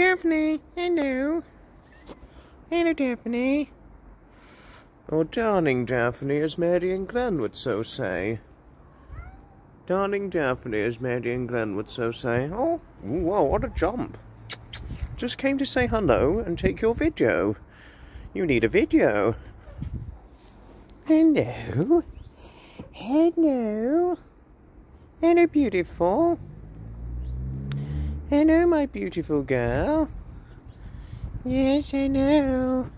Daphne, hello. Hello, Daphne. Oh, darling Daphne, as Mary and Glenn would so say. Darling Daphne, as Mary and Glenn would so say. Oh, whoa, what a jump. Just came to say hello and take your video. You need a video. Hello. Hello. Hello, beautiful. Hello, my beautiful girl. Yes, hello.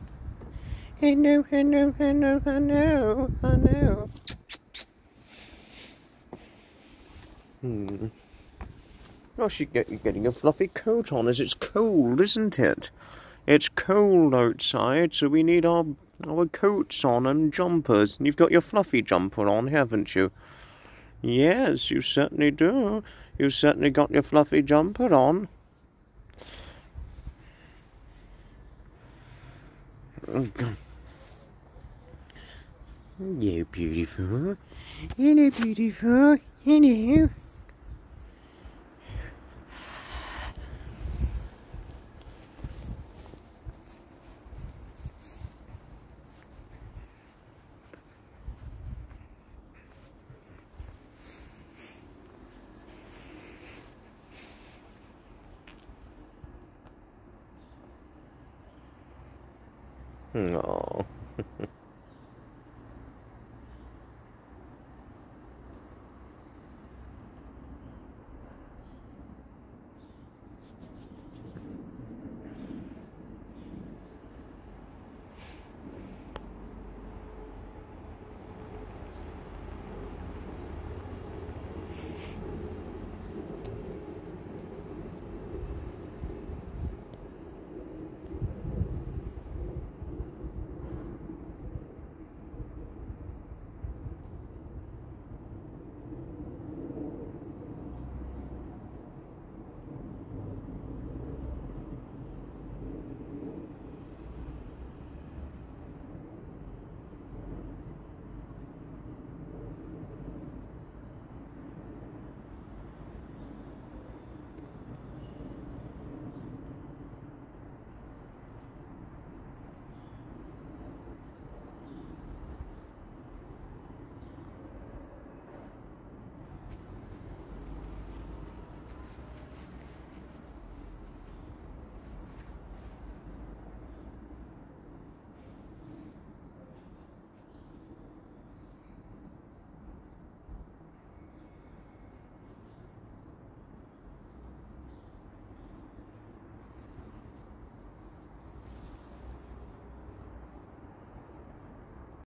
Hello, hello, hello, hello, hello. Hmm. Oh, she get, you're getting a fluffy coat on as it's cold, isn't it? It's cold outside, so we need our our coats on and jumpers. And You've got your fluffy jumper on, haven't you? Yes, you certainly do. You've certainly got your fluffy jumper on. You beautiful. Hello, beautiful. Hello. Oh.